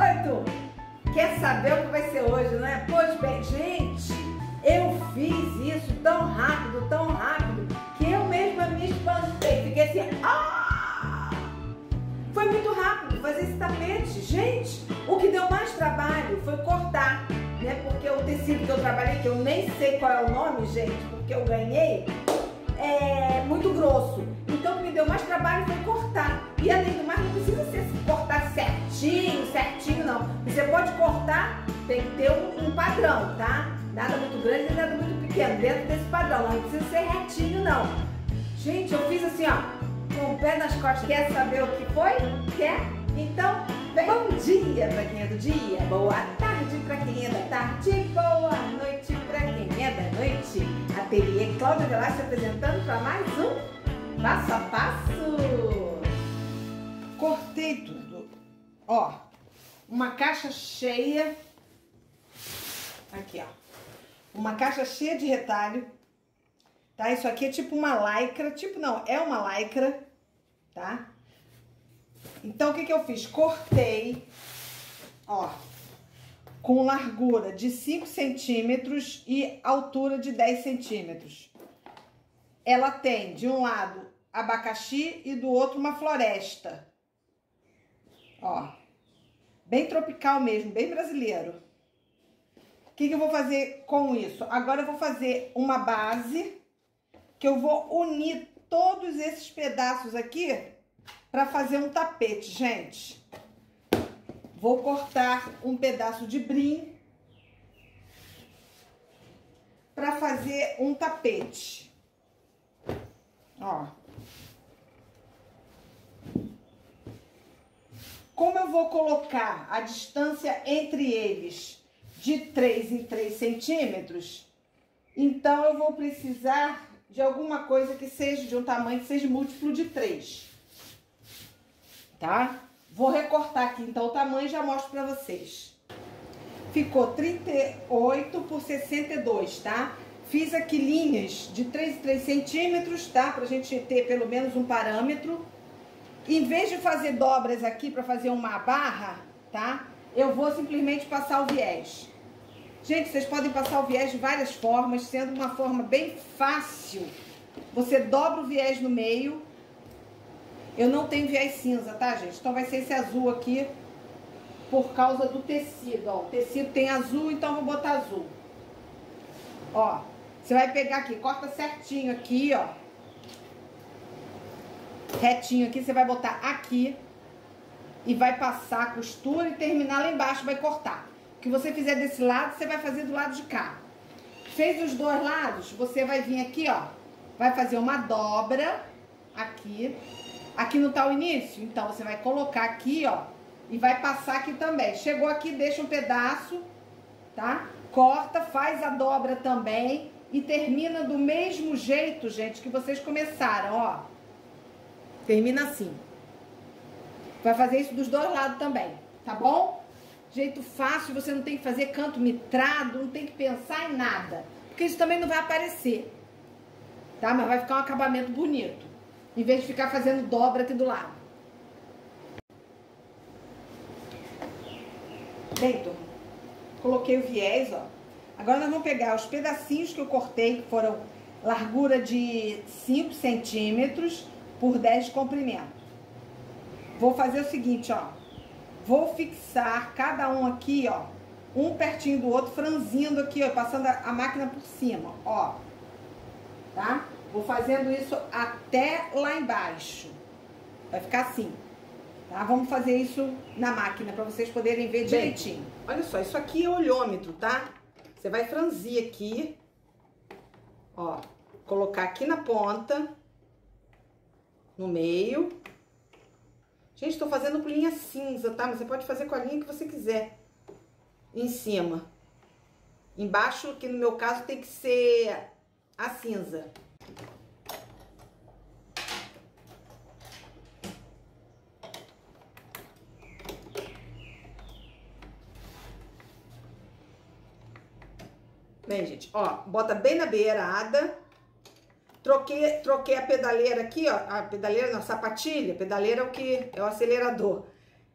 Oi, tu! Quer saber o que vai ser hoje, não é? Pois bem, gente, eu fiz isso tão rápido, tão rápido, que eu mesma me espantei. Fiquei assim, ah! Foi muito rápido fazer esse tapete. Gente, o que deu mais trabalho foi cortar, né? Porque o tecido que eu trabalhei, que eu nem sei qual é o nome, gente, porque eu ganhei, é muito grosso. Então o que me deu mais trabalho foi cortar. E além do mais, não precisa ser cortar certinho, certinho não. Você pode cortar, tem que ter um, um padrão, tá? Nada muito grande nada muito pequeno, dentro desse padrão. Não precisa ser retinho não. Gente, eu fiz assim, ó, com o pé nas costas. Quer saber o que foi? Quer? Então, vem. Bom dia pra quem é do dia, boa tarde pra quem é da tarde, boa noite pra quem é da noite. Ateliê Cláudia Velasco apresentando para mais um Passo a Passo. Cortei tudo. Ó, uma caixa cheia. Aqui, ó. Uma caixa cheia de retalho. Tá? Isso aqui é tipo uma lycra. Tipo, não, é uma lycra. Tá? Então, o que que eu fiz? Cortei, ó, com largura de 5 centímetros e altura de 10 centímetros. Ela tem, de um lado, abacaxi e do outro uma floresta. Ó, bem tropical mesmo, bem brasileiro. O que, que eu vou fazer com isso? Agora eu vou fazer uma base que eu vou unir todos esses pedaços aqui para fazer um tapete, gente. Vou cortar um pedaço de brim para fazer um tapete. Ó. Como eu vou colocar a distância entre eles de 3 em 3 centímetros, então eu vou precisar de alguma coisa que seja de um tamanho que seja múltiplo de 3 tá? Vou recortar aqui então o tamanho e já mostro pra vocês. Ficou 38 por 62, tá? Fiz aqui linhas de 3 em 3 centímetros, tá? Pra gente ter pelo menos um parâmetro. Em vez de fazer dobras aqui pra fazer uma barra, tá? Eu vou simplesmente passar o viés. Gente, vocês podem passar o viés de várias formas, sendo uma forma bem fácil. Você dobra o viés no meio, eu não tenho viés cinza, tá, gente? Então vai ser esse azul aqui por causa do tecido, ó. O tecido tem azul, então vou botar azul. Ó, você vai pegar aqui, corta certinho aqui, ó. Retinho aqui, você vai botar aqui e vai passar a costura e terminar lá embaixo, vai cortar. O que você fizer desse lado, você vai fazer do lado de cá. Fez os dois lados, você vai vir aqui, ó, vai fazer uma dobra aqui Aqui não tá o início? Então, você vai colocar aqui, ó, e vai passar aqui também. Chegou aqui, deixa um pedaço, tá? Corta, faz a dobra também e termina do mesmo jeito, gente, que vocês começaram, ó. Termina assim. Vai fazer isso dos dois lados também, tá bom? Jeito fácil, você não tem que fazer canto mitrado, não tem que pensar em nada. Porque isso também não vai aparecer, tá? Mas vai ficar um acabamento bonito. Em vez de ficar fazendo dobra aqui do lado. Bem, coloquei o viés, ó. Agora nós vamos pegar os pedacinhos que eu cortei, que foram largura de 5 centímetros por 10 de comprimento. Vou fazer o seguinte, ó. Vou fixar cada um aqui, ó. Um pertinho do outro, franzindo aqui, ó. Passando a máquina por cima, ó. Tá? Vou fazendo isso até lá embaixo. Vai ficar assim. Tá? Vamos fazer isso na máquina para vocês poderem ver direitinho. Olha só, isso aqui é olhômetro, tá? Você vai franzir aqui. Ó, colocar aqui na ponta. No meio. Gente, tô fazendo com linha cinza, tá? Mas você pode fazer com a linha que você quiser. Em cima. Embaixo, que no meu caso tem que ser a cinza. Bem, gente, ó, bota bem na beirada. Troquei, troquei a pedaleira aqui, ó, a pedaleira, não, sapatilha, pedaleira é o que é o acelerador.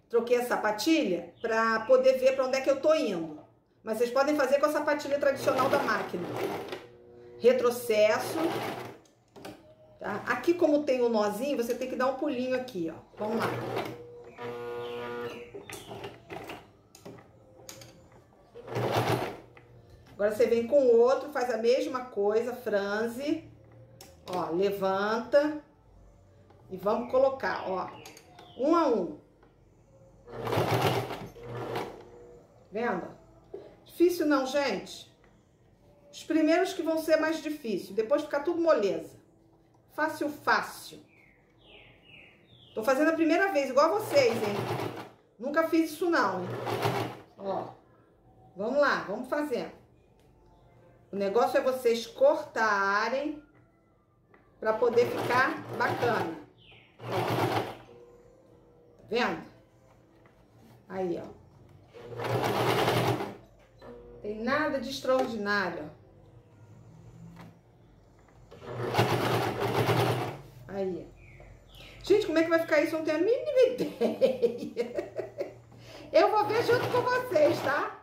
troquei a sapatilha para poder ver para onde é que eu tô indo. Mas vocês podem fazer com a sapatilha tradicional da máquina. Retrocesso. Tá? Aqui como tem o um nozinho, você tem que dar um pulinho aqui, ó. Vamos lá. Agora você vem com o outro, faz a mesma coisa, franze. Ó, levanta. E vamos colocar, ó. Um a um. Vendo? Difícil não, gente? Os primeiros que vão ser mais difícil, depois ficar tudo moleza. Fácil, fácil. Tô fazendo a primeira vez, igual a vocês, hein? Nunca fiz isso não, hein? Ó. Vamos lá, vamos fazendo. O negócio é vocês cortarem para poder ficar bacana. Tá vendo? Aí, ó. Tem nada de extraordinário. Aí. Gente, como é que vai ficar isso? Eu não tenho a mínima ideia. Eu vou ver junto com vocês, tá?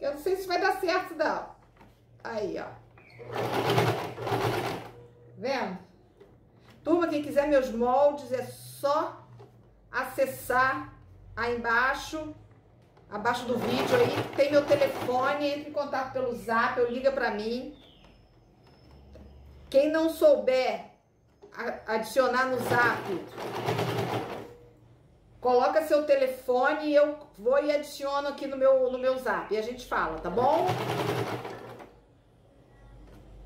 Eu não sei se vai dar certo, não. Aí, ó. Vendo? Turma, quem quiser meus moldes, é só acessar aí embaixo, abaixo do vídeo aí, tem meu telefone, entre em contato pelo zap, eu liga pra mim. Quem não souber adicionar no zap, coloca seu telefone e eu vou e adiciono aqui no meu, no meu zap e a gente fala, tá bom?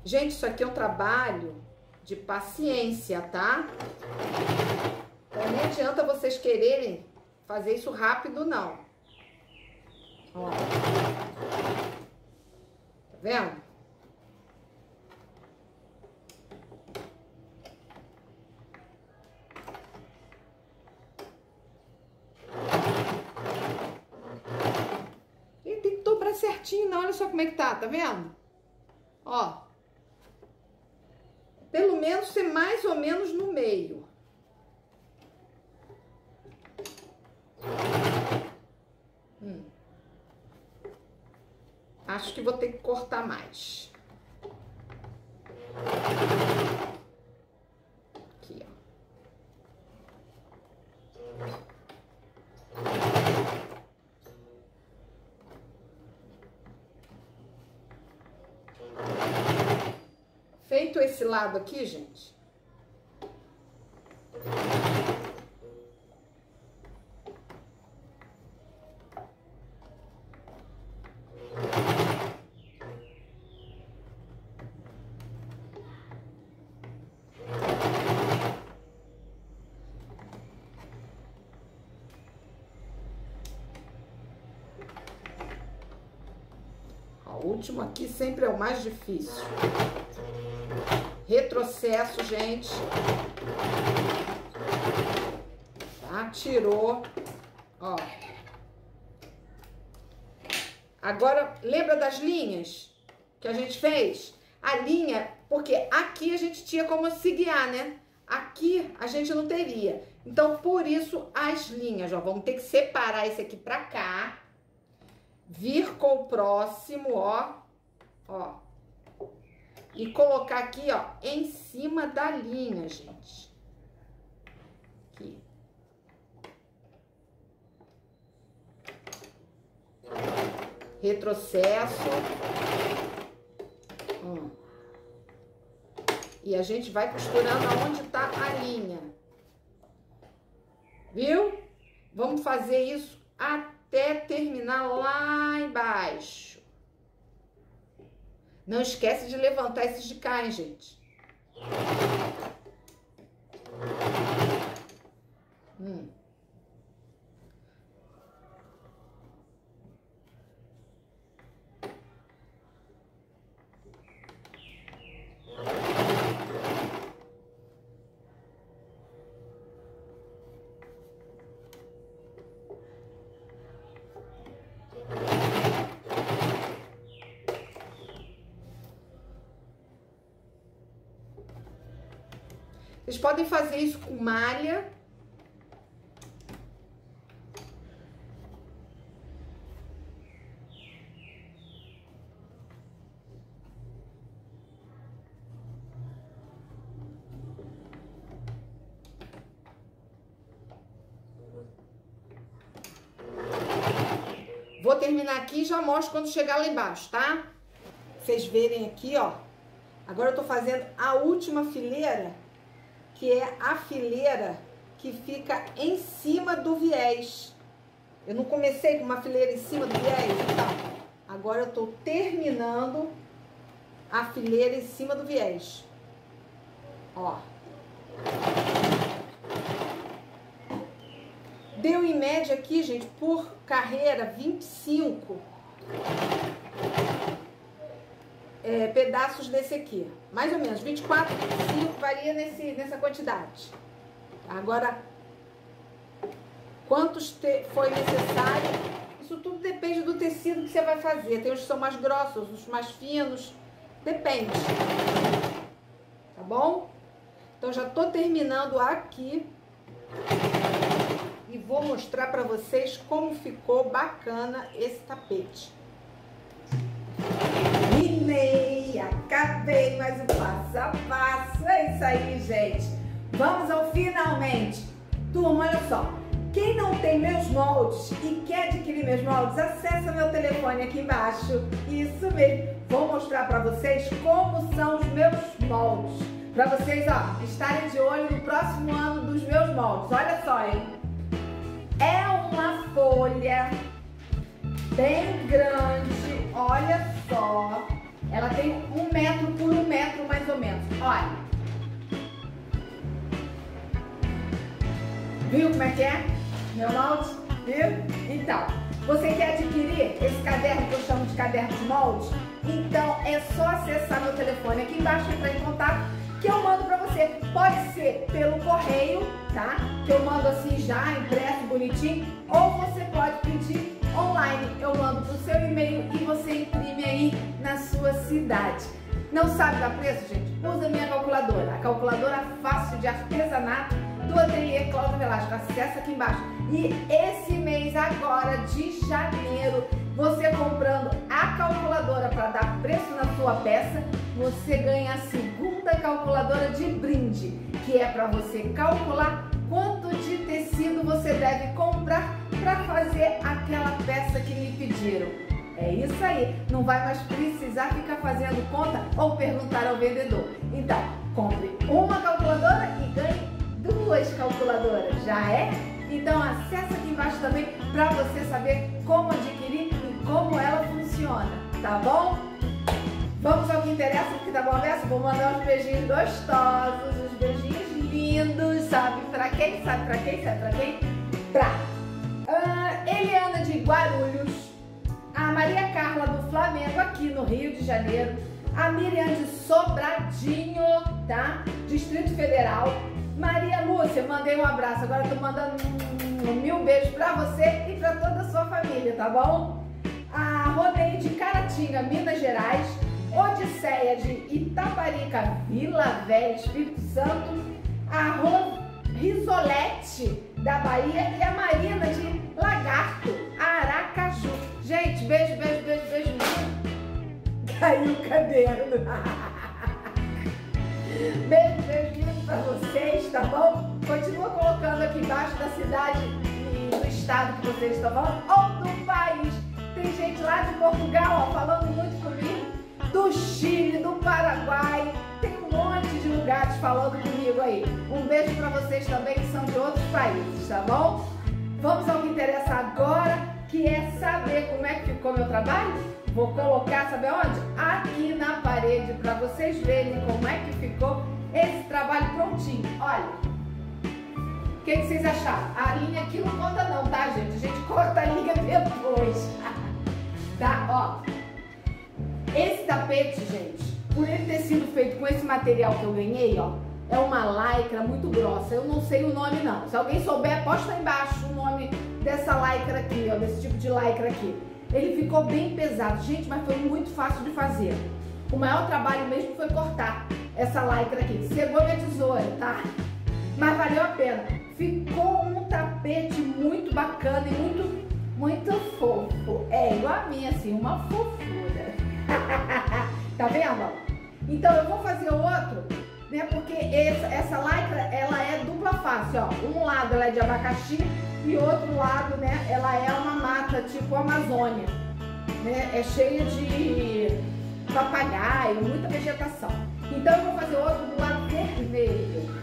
Gente, isso aqui é um trabalho de paciência, tá? Então, não adianta vocês quererem fazer isso rápido, não. Ó. Tá vendo? Ele tem que dobrar não. Olha só como é que tá, tá vendo? Ó. Pelo menos ser mais ou menos no meio. Hum. Acho que vou ter que cortar mais. Aqui, ó. Feito esse lado aqui, gente, O último aqui sempre é o mais difícil. Retrocesso, gente. Tá? Tirou. Ó. Agora, lembra das linhas que a gente fez? A linha, porque aqui a gente tinha como se guiar, né? Aqui a gente não teria. Então, por isso, as linhas, ó. Vamos ter que separar esse aqui pra cá vir com o próximo, ó, ó, e colocar aqui, ó, em cima da linha, gente. Aqui. Retrocesso. Hum. E a gente vai costurando aonde tá a linha. Viu? Vamos fazer isso até até terminar lá embaixo. Não esquece de levantar esses de cá, hein, gente. Vocês podem fazer isso com malha. Vou terminar aqui e já mostro quando chegar lá embaixo, tá? Vocês verem aqui, ó. Agora eu tô fazendo a última fileira que é a fileira que fica em cima do viés. Eu não comecei com uma fileira em cima do viés, então. Agora eu tô terminando a fileira em cima do viés. Ó. Deu em média aqui, gente, por carreira, 25 é, pedaços desse aqui. Mais ou menos, 24, 25, varia nesse, nessa quantidade. Agora, quantos foi necessário? Isso tudo depende do tecido que você vai fazer. Tem os que são mais grossos, os mais finos. Depende. Tá bom? Então, já tô terminando aqui. E vou mostrar para vocês como ficou bacana esse tapete. Terminei, acabei mais um passo a passo. É isso aí, gente. Vamos ao finalmente. Turma, olha só. Quem não tem meus moldes e quer adquirir meus moldes, acessa meu telefone aqui embaixo. Isso mesmo. Vou mostrar para vocês como são os meus moldes. Para vocês, ó, estarem de olho no próximo ano dos meus moldes. Olha só, hein? É uma folha bem grande, olha só. Ela tem um metro por um metro mais ou menos. Olha. Viu como é que é? Meu molde? Viu? Então, você quer adquirir esse caderno que eu chamo de caderno de molde? Então é só acessar meu telefone aqui embaixo, entrar em contato que eu mando para você. Pode ser pelo correio, tá? Que eu mando assim já, impresso, bonitinho. Ou você pode pedir online. Eu mando pro seu e-mail e você imprime aí na sua cidade. Não sabe dar preço, gente? Usa minha calculadora. A calculadora fácil de artesanato do Ateliê Cláudio Velasco. Acesse aqui embaixo. E esse mês agora de janeiro, você comprando a calculadora para dar preço na sua peça, você ganha a segunda calculadora de brinde, que é para você calcular quanto de tecido você deve comprar para fazer aquela peça que lhe pediram. É isso aí, não vai mais precisar ficar fazendo conta ou perguntar ao vendedor. Então, compre uma calculadora e ganhe duas calculadoras, já é? Então acessa aqui embaixo também para você saber como adquirir e como ela funciona, tá bom? Vamos ao que interessa, porque tá bom essa? Vou mandar uns beijinhos gostosos, uns beijinhos lindos, sabe pra quem? Sabe pra quem? Sabe pra quem? Pra Eliana de Guarulhos, a Maria Carla do Flamengo aqui no Rio de Janeiro, a Miriam de Sobradinho, tá? Distrito Federal, Maria Lúcia, mandei um abraço. Agora tô mandando um, mil beijos pra você e pra toda a sua família, tá bom? A Ronei de Caratinga, Minas Gerais. Odisseia de Itaparica, Vila Velha, Espírito Santo. A Ro Risolete da Bahia e a Marina de Lagarto, Aracaju. Gente, beijo, beijo, beijo, beijo. Caiu o caderno. beijo, beijo para vocês, tá bom? Continua colocando aqui embaixo da cidade e do estado que vocês estão falando, ou do país. Tem gente lá de Portugal, ó, falando muito comigo, do Chile, do Paraguai, lugares falando comigo aí. Um beijo para vocês também que são de outros países, tá bom? Vamos ao que interessa agora, que é saber como é que ficou meu trabalho? Vou colocar, sabe onde? Aqui na parede, para vocês verem como é que ficou esse trabalho prontinho. Olha, o que, que, vocês acharam? A linha aqui não conta não, tá, gente? A gente corta a linha depois. tá, ó. Esse tapete, gente, por ele ter sido feito com esse material que eu ganhei, ó, é uma lycra muito grossa. Eu não sei o nome, não. Se alguém souber, posta aí embaixo o nome dessa lycra aqui, ó, desse tipo de lycra aqui. Ele ficou bem pesado, gente, mas foi muito fácil de fazer. O maior trabalho mesmo foi cortar essa lycra aqui. Cegou minha tesoura, tá? Mas valeu a pena. Ficou um tapete muito bacana e muito, muito fofo. É igual a minha, assim, uma fofura. tá vendo? Então eu vou fazer outro, né? Porque essa, essa lycra, ela é dupla face, ó. Um lado ela é de abacaxi e outro lado, né? Ela é uma mata tipo Amazônia, né? É cheia de papagaio, muita vegetação. Então eu vou fazer outro do lado vermelho.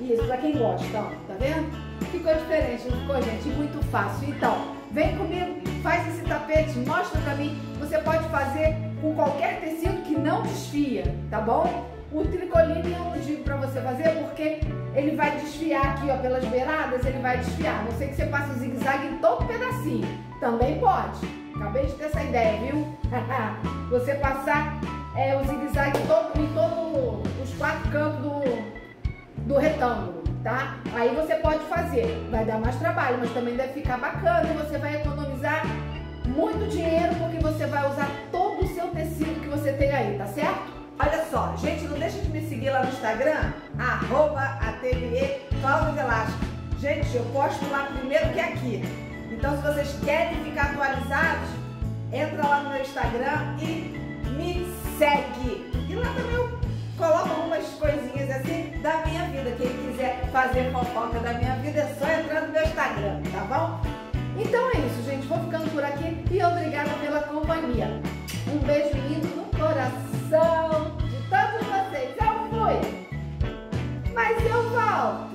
Isso, pra quem gosta, ó, tá vendo? Ficou diferente, não ficou, gente? Muito fácil. Então, vem comigo, faz esse tapete, mostra pra mim. Você pode fazer com qualquer tecido que não desfia, tá bom? O tricoline eu não digo pra você fazer porque ele vai desfiar aqui, ó, pelas beiradas, ele vai desfiar. Não sei que você passe o zigue-zague em todo pedacinho. Também pode. Acabei de ter essa ideia, viu? você passar é, o zigue-zague todo, em todos os quatro cantos do, do retângulo, tá? Aí você pode fazer. Vai dar mais trabalho, mas também deve ficar bacana e você vai economizar muito dinheiro porque você vai usar todo o seu tecido que você tem aí, tá certo? Olha só, gente, não deixa de me seguir lá no Instagram, arroba Velasco. Gente, eu posto lá primeiro que aqui. Então, se vocês querem ficar atualizados, entra lá no meu Instagram e me segue. E lá também eu coloco algumas coisinhas assim da minha vida. Quem quiser fazer fofoca da minha vida é só entrar no meu Instagram, tá bom? Então é isso, gente. Vou ficando por aqui. Um beijo lindo no coração de todos vocês. Eu fui, mas eu volto.